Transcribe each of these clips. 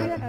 yeah.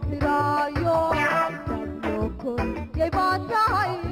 sıra yok Sen yokun cebanda hayır.